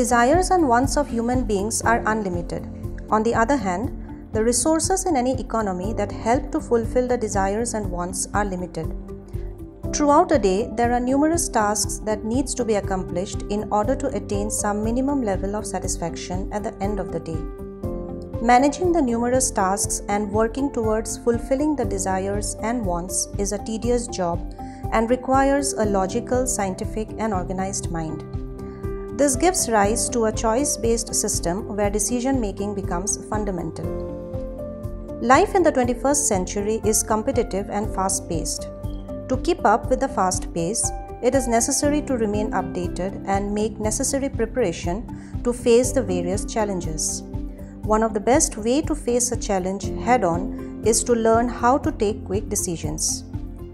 Desires and wants of human beings are unlimited. On the other hand, the resources in any economy that help to fulfill the desires and wants are limited. Throughout a day, there are numerous tasks that needs to be accomplished in order to attain some minimum level of satisfaction at the end of the day. Managing the numerous tasks and working towards fulfilling the desires and wants is a tedious job and requires a logical, scientific, and organized mind. This gives rise to a choice based system where decision making becomes fundamental. Life in the 21st century is competitive and fast paced. To keep up with the fast pace, it is necessary to remain updated and make necessary preparation to face the various challenges. One of the best way to face a challenge head on is to learn how to take quick decisions.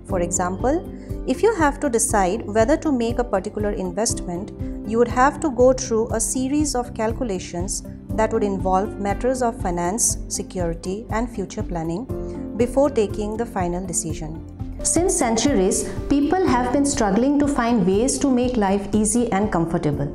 For example, if you have to decide whether to make a particular investment, you would have to go through a series of calculations that would involve matters of finance, security, and future planning before taking the final decision. Since centuries, people have been struggling to find ways to make life easy and comfortable.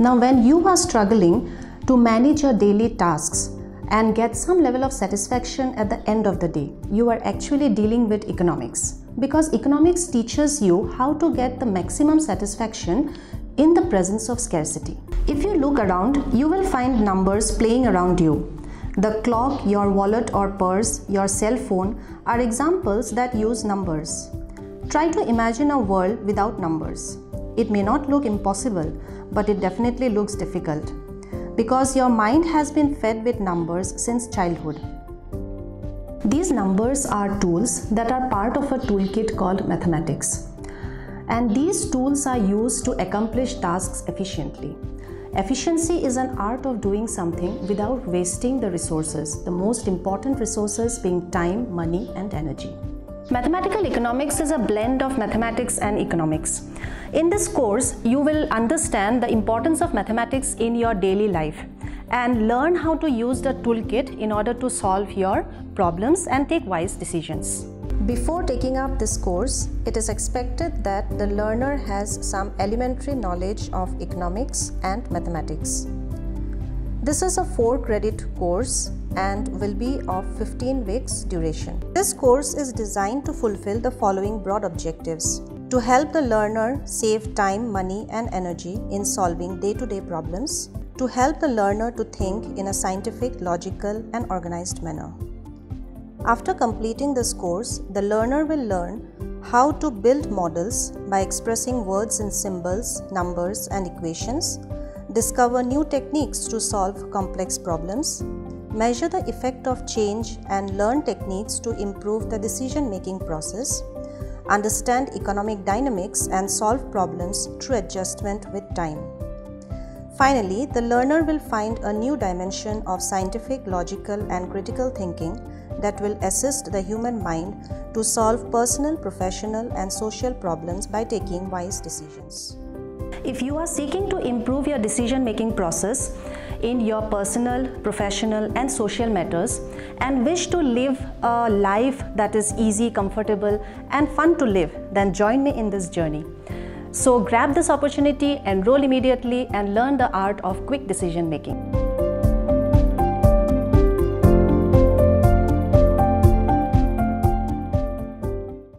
Now, when you are struggling to manage your daily tasks and get some level of satisfaction at the end of the day, you are actually dealing with economics. Because economics teaches you how to get the maximum satisfaction in the presence of scarcity. If you look around, you will find numbers playing around you. The clock, your wallet or purse, your cell phone are examples that use numbers. Try to imagine a world without numbers. It may not look impossible, but it definitely looks difficult because your mind has been fed with numbers since childhood. These numbers are tools that are part of a toolkit called mathematics. And these tools are used to accomplish tasks efficiently. Efficiency is an art of doing something without wasting the resources, the most important resources being time, money, and energy. Mathematical economics is a blend of mathematics and economics. In this course, you will understand the importance of mathematics in your daily life and learn how to use the toolkit in order to solve your problems and take wise decisions. Before taking up this course, it is expected that the learner has some elementary knowledge of economics and mathematics. This is a 4 credit course and will be of 15 weeks duration. This course is designed to fulfill the following broad objectives. To help the learner save time, money and energy in solving day-to-day -day problems. To help the learner to think in a scientific, logical and organized manner. After completing this course, the learner will learn how to build models by expressing words in symbols, numbers, and equations, discover new techniques to solve complex problems, measure the effect of change and learn techniques to improve the decision making process, understand economic dynamics, and solve problems through adjustment with time. Finally, the learner will find a new dimension of scientific, logical, and critical thinking that will assist the human mind to solve personal, professional, and social problems by taking wise decisions. If you are seeking to improve your decision making process in your personal, professional, and social matters and wish to live a life that is easy, comfortable, and fun to live, then join me in this journey. So grab this opportunity, enroll immediately, and learn the art of quick decision making.